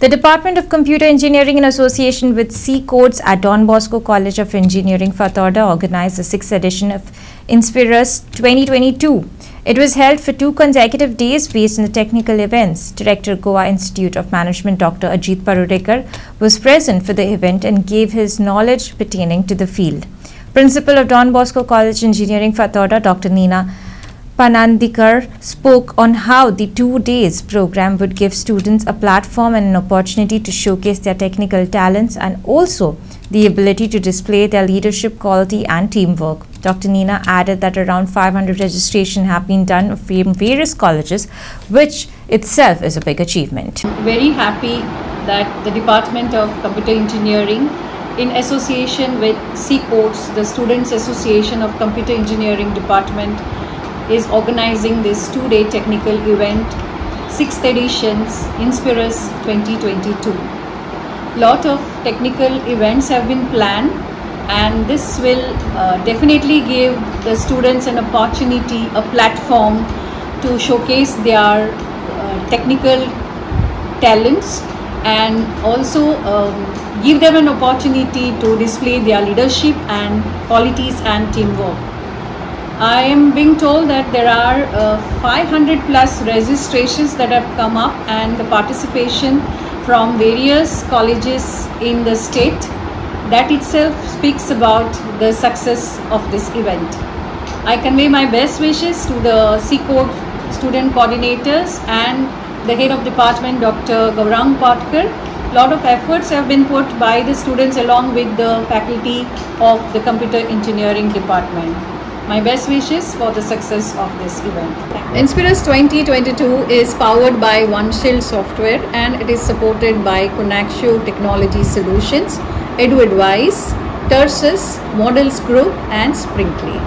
The Department of Computer Engineering in association with C Codes at Don Bosco College of Engineering, Fatorda organized the 6th edition of Inspirus 2022. It was held for two consecutive days based on the technical events. Director Goa Institute of Management Dr. Ajit Parulekar was present for the event and gave his knowledge pertaining to the field. Principal of Don Bosco College Engineering Fatorda Dr. Nina Panandikar spoke on how the two days program would give students a platform and an opportunity to showcase their technical talents and also the ability to display their leadership quality and teamwork. Dr. Nina added that around 500 registration have been done from various colleges, which itself is a big achievement. Very happy that the Department of Computer Engineering in association with C-Codes, the Students Association of Computer Engineering Department is organizing this two-day technical event, 6th editions Inspirus 2022. Lot of technical events have been planned and this will uh, definitely give the students an opportunity, a platform to showcase their uh, technical talents and also um, give them an opportunity to display their leadership and qualities and teamwork. I am being told that there are uh, 500 plus registrations that have come up and the participation from various colleges in the state. That itself speaks about the success of this event. I convey my best wishes to the C-Code student coordinators and the head of department Dr. Gaurang Patkar. A lot of efforts have been put by the students along with the faculty of the computer engineering department. My best wishes for the success of this event. Inspirus 2022 is powered by OneShield software and it is supported by Conaxio Technology Solutions, EduAdvice, Tersus, Models Group and Sprinkly.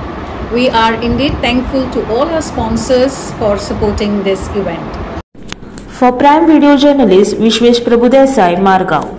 We are indeed thankful to all our sponsors for supporting this event. For Prime Video journalist Vishwesh Prabhudesai, Margao.